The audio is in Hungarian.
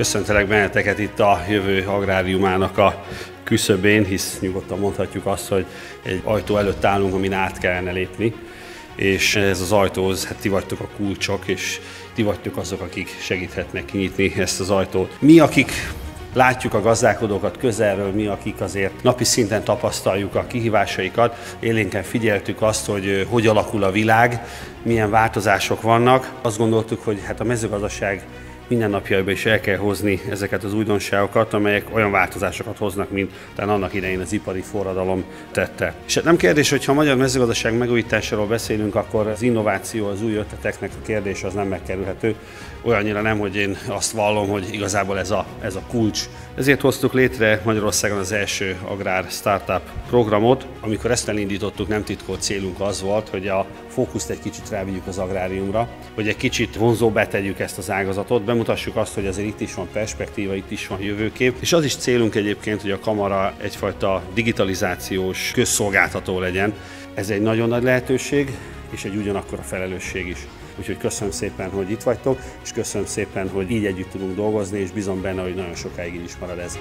Köszöntelek benneteket itt a jövő agráriumának a küszöbén, hisz nyugodtan mondhatjuk azt, hogy egy ajtó előtt állunk, amin át kellene lépni és ez az ajtóhoz, hát ti vagytok a kulcsok, és ti vagytok azok, akik segíthetnek kinyitni ezt az ajtót. Mi, akik látjuk a gazdálkodókat közelről, mi, akik azért napi szinten tapasztaljuk a kihívásaikat, élénken figyeltük azt, hogy hogy alakul a világ, milyen változások vannak. Azt gondoltuk, hogy hát a mezőgazdaság mindennapjaiban is el kell hozni ezeket az újdonságokat, amelyek olyan változásokat hoznak, mint talán annak idején az ipari forradalom tette. És hát nem kérdés, hogy ha magyar mezőgazdaság megújításáról beszélünk, akkor az innováció, az új ötleteknek a kérdés az nem megkerülhető. Olyannyira nem, hogy én azt vallom, hogy igazából ez a, ez a kulcs. Ezért hoztuk létre Magyarországon az első agrár startup programot. Amikor ezt elindítottuk, nem titkolt célunk az volt, hogy a fókuszt egy kicsit rávigyük az agráriumra, hogy egy kicsit vonzóbbá tegyük ezt az ágazatot, bemutassuk azt, hogy azért itt is van perspektíva, itt is van jövőkép, és az is célunk egyébként, hogy a kamara egyfajta digitalizációs közszolgáltató legyen. Ez egy nagyon nagy lehetőség, és egy ugyanakkor a felelősség is. Úgyhogy köszönöm szépen, hogy itt vagytok, és köszönöm szépen, hogy így együtt tudunk dolgozni, és bízom benne, hogy nagyon sokáig így is marad ez.